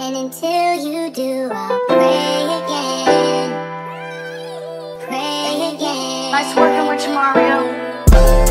And until you do, I'll pray again. Pray again. Nice working with you, Mario.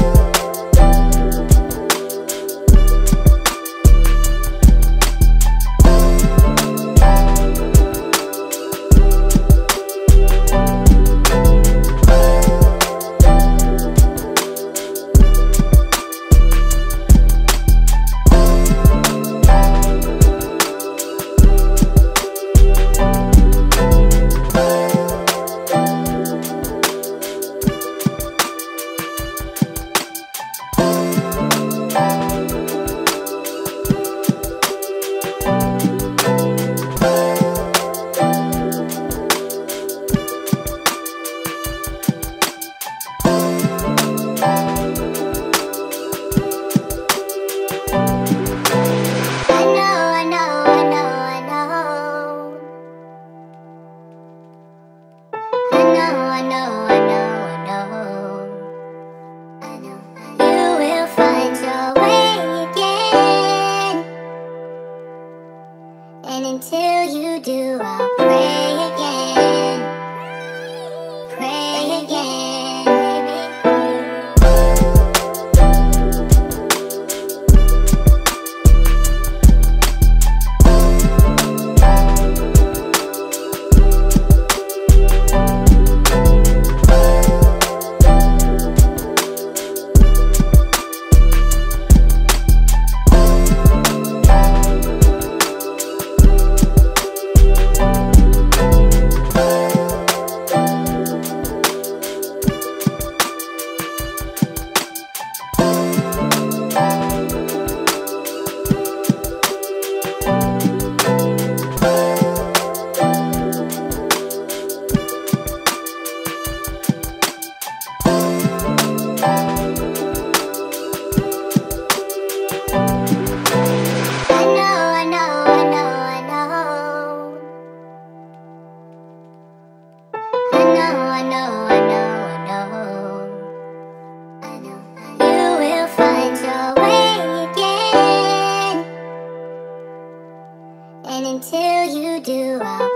around.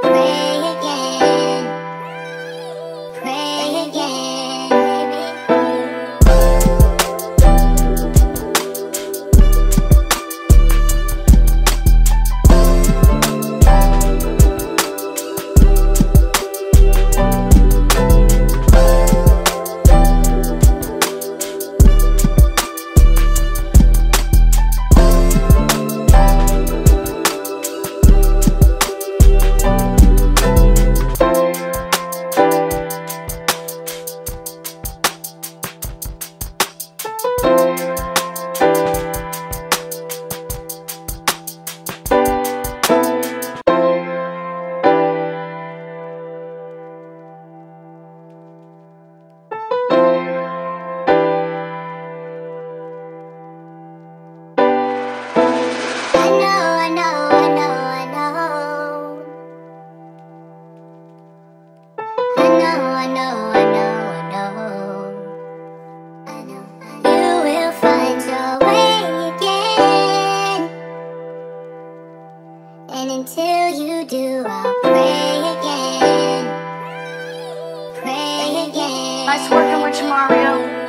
And until you do, I'll pray again. Pray again. Nice working with you, Mario.